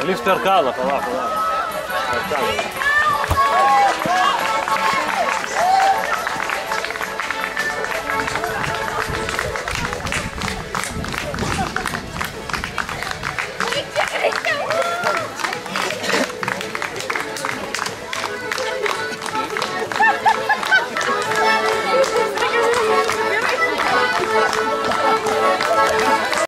Ali втеркала, пала, пала.